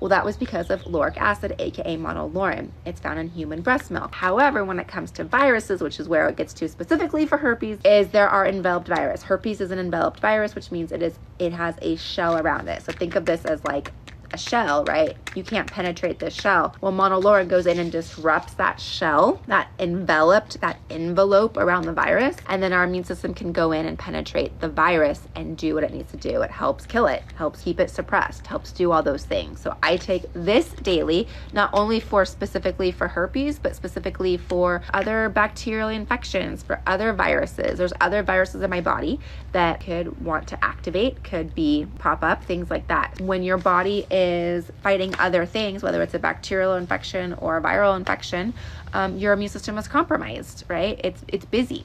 Well, that was because of lauric acid, aka monolaurin. It's found in human breast milk. However, when it comes to viruses, which is where it gets to specifically for herpes, is there are enveloped virus. Herpes is an enveloped virus, which means it is it has a shell around it. So think of this as like a shell, right? You can't penetrate this shell. Well, monolaurin goes in and disrupts that shell, that enveloped, that envelope around the virus, and then our immune system can go in and penetrate the virus and do what it needs to do. It helps kill it, helps keep it suppressed, helps do all those things. So I take this daily, not only for specifically for herpes, but specifically for other bacterial infections, for other viruses. There's other viruses in my body that could want to activate, could be pop up, things like that. When your body is fighting other things, whether it's a bacterial infection or a viral infection, um, your immune system is compromised, right? It's it's busy.